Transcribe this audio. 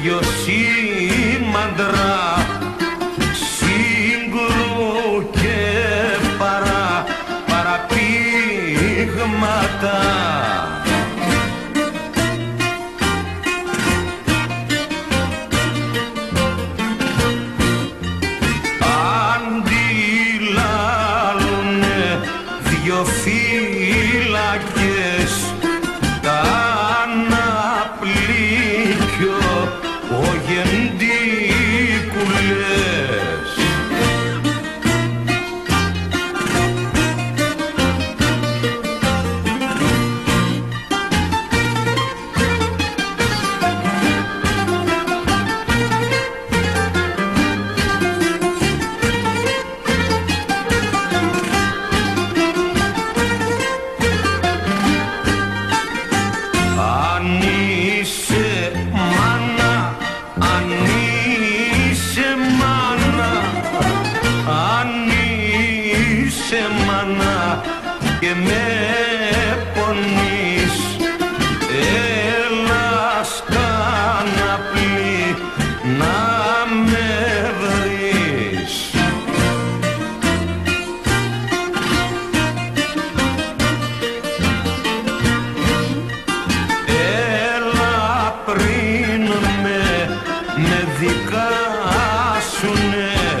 δυο σήμαντρα σύγκρου και παρά παραπήγματα. Αντιλάλουνε δυο φύλακες Αν είσαι μάνα, αν είσαι μάνα, αν είσαι μάνα. Και με χάσουνε